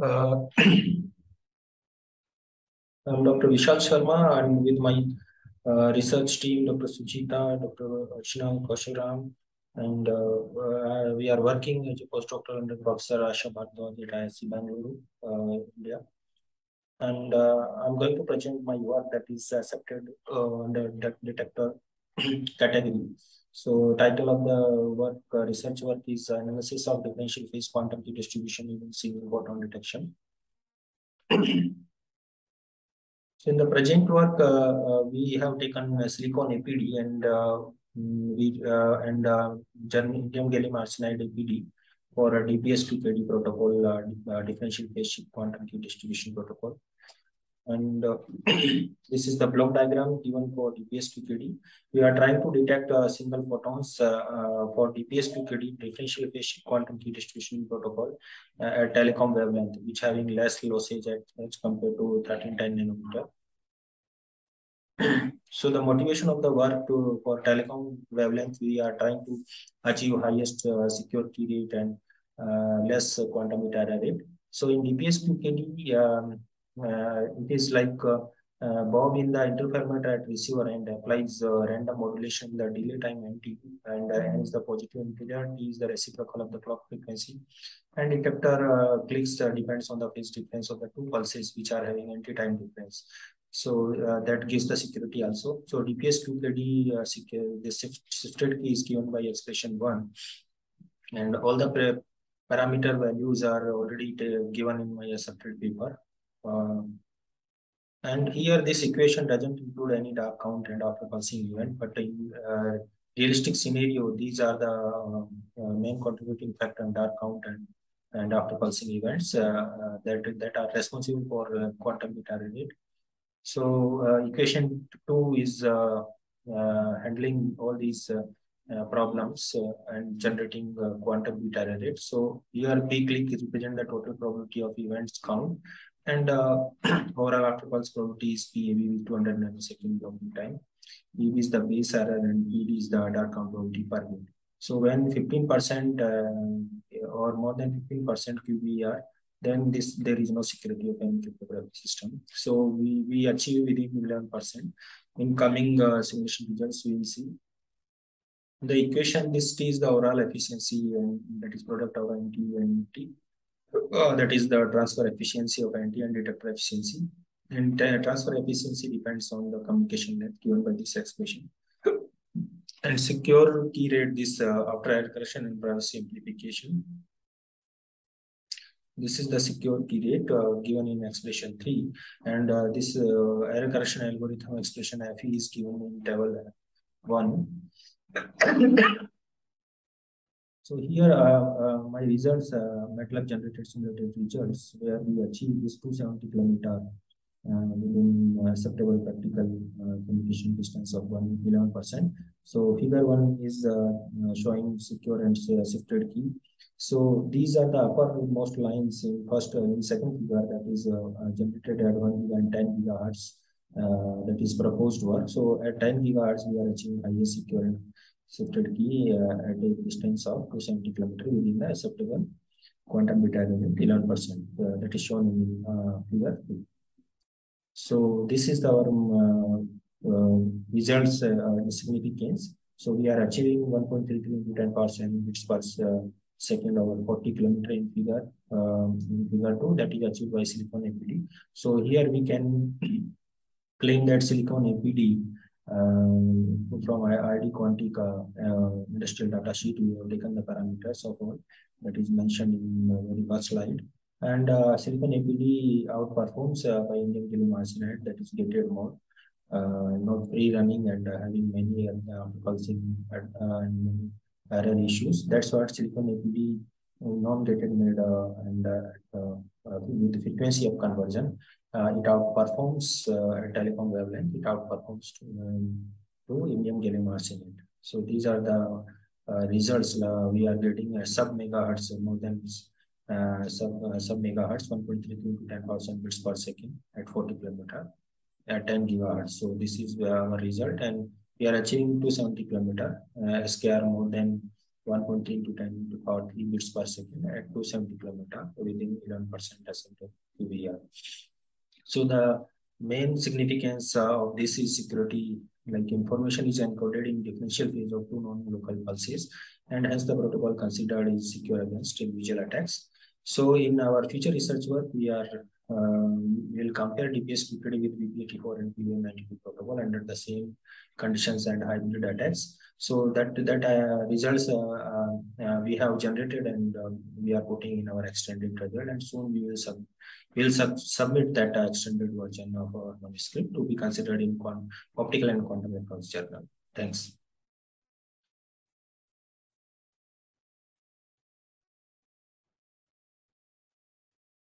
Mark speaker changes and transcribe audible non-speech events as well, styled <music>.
Speaker 1: Uh, <clears throat> I'm Dr. Vishal Sharma and with my uh, research team, Dr. Suchita, Dr. Archana Kausharam, and uh, uh, we are working as a postdoctoral under Professor Asha Bhardwaj at IISc Bangalore, uh, India. And I'm going to present my work that is accepted under de detector <clears throat> category. So title of the work, uh, research work is analysis of differential phase quantum key distribution in single photon detection. <clears throat> So in the present work, uh, uh, we have taken silicon APD and uh, we uh, and uh, germanium gallium arsenide APD for a DPS QKD protocol, uh, differential phase quantum key distribution protocol. And uh, <clears throat> this is the block diagram given for DPS QKD. We are trying to detect uh, single photons uh, for DPS QKD differential phase quantum key distribution protocol at telecom wavelength, which having less lossage as compared to 1310 nanometer. <clears throat> so the motivation of the work to for telecom wavelength, we are trying to achieve highest uh, secure key rate and uh, less quantum error rate. So in DPS QKD, um, uh, it is like uh, uh, Bob in the interferometer at receiver and applies random modulation in the delay time NT and hence the positive integer T is the reciprocal of the clock frequency and detector clicks depends on the phase difference of the two pulses which are having anti-time difference. So uh, that gives the security also. So DPS QKD, uh, secure, the shifted key is given by expression one. And all the parameter values are already given in my accepted paper. Uh, and here this equation doesn't include any dark count and after pulsing event, but in uh, realistic scenario, these are the uh, main contributing factor in dark count and, and after pulsing events that, that are responsible for quantum bit error rate. So uh, equation two is uh, uh, handling all these problems and generating quantum bit error rate. So here P click represent the total probability of events count and <clears throat> overall after pulse probability is PAV with 200 nanosecond blocking time. EV is the base error and PD is the dark count probability per bit. So when 15% uh, or more than 15% QBER then this there is no security of any cryptographic system. So we, we achieve within 11%. In coming uh, simulation results, we will see. The equation, this is the overall efficiency and that is product of NT and T. Uh, that is the transfer efficiency of NT and detector efficiency. And uh, transfer efficiency depends on the communication length given by this expression. And secure key rate, this uh, after error correction and privacy amplification this is the secure key rate uh, given in expression 3. And uh, this error correction algorithm expression FE is given in table 1. <coughs> so here my results, uh, MATLAB generated simulated results where we achieve this 270 kilometer within acceptable practical communication distance of 1 11%. So figure 1 is showing secure and shifted key so these are the uppermost lines in first uh, in second figure that is uh, uh generated at 1 and 10 gigahertz uh, that is proposed work. So at 10 gigahertz we are achieving highest secure and shifted key uh, at a distance of 270 kilometer within the acceptable quantum bit error 11 percent uh, that is shown in figure. So this is our um, results significance. So we are achieving 1.33 into 10 percent bits per second over 40 kilometer in figure um, in figure 2 that is achieved by silicon APD. So here we can <clears throat> claim that silicon APD um, from ID Quantique uh, industrial data sheet, we have taken the parameters of all that is mentioned in the very first slide. And uh, silicon APD outperforms uh, by gallium arsenide that is gated mode, uh, not free running and uh, having many uh, pulsing uh, and error issues. That's what silicon APD non-gated made uh, and uh, uh, with the frequency of conversion, it outperforms telecom wavelength. It outperforms to, um, to indium gallium arsenide. So these are the results we are getting at sub megahertz more than uh, sub uh, sub megahertz 1.32 to 10,000 bits per second at 40 kilometer at 10 gigahertz. So this is our result and we are achieving 270 kilometer uh, SKR more than 1.3 to 10 to power 3 bits per second at 270 kilometer within 11% asymptote QBER. So the main significance of this is security like information is encoded in differential phase of two non-local pulses and hence the protocol considered is secure against individual attacks. So in our future research work, we are um, we'll compare DPS PPD with BB84 and BBM92 protocol under the same conditions and hybrid attacks. So that that uh, results uh, uh, uh we have generated and um, we are putting in our extended result, and soon we will sub we'll sub submit that uh, extended version of our manuscript to be considered in optical and quantum electronics journal. Thanks.